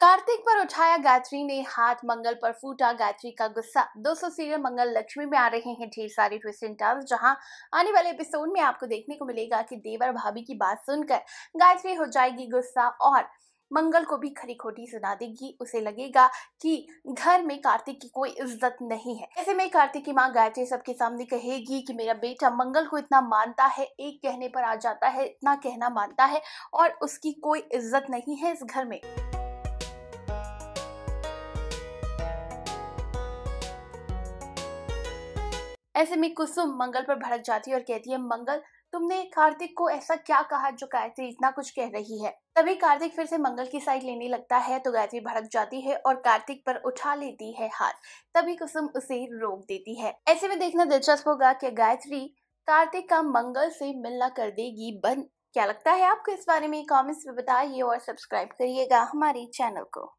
कार्तिक पर उठाया गायत्री ने हाथ, मंगल पर फूटा, गायत्री का गुस्सा। 200 सीरियल मंगल लक्ष्मी में आ रहे हैं ढेर सारे ट्विस्ट एंड टर्न्स जहाँ आने वाले एपिसोड में आपको देखने को मिलेगा कि देवर भाभी की बात सुनकर गायत्री हो जाएगी गुस्सा और मंगल को भी खरी खोटी सुना देगी। उसे लगेगा कि घर में कार्तिक की कोई इज़्ज़त नहीं है। ऐसे में कार्तिक की माँ गायत्री सबके सामने कहेगी कि मेरा बेटा मंगल को इतना मानता है, एक कहने पर आ जाता है, इतना कहना मानता है और उसकी कोई इज़्ज़त नहीं है इस घर में। ऐसे में कुसुम मंगल पर भड़क जाती है और कहती है, मंगल, तुमने कार्तिक को ऐसा क्या कहा जो गायत्री इतना कुछ कह रही है? तभी कार्तिक फिर से मंगल की साइड लेने लगता है तो गायत्री भड़क जाती है और कार्तिक पर उठा लेती है हाथ। तभी कुसुम उसे रोक देती है। ऐसे में देखना दिलचस्प होगा कि गायत्री कार्तिक का मंगल से मिलना कर देगी बंद। क्या लगता है आपको इस बारे में? कमेंट्स में बताइए और सब्सक्राइब करिएगा हमारे चैनल को।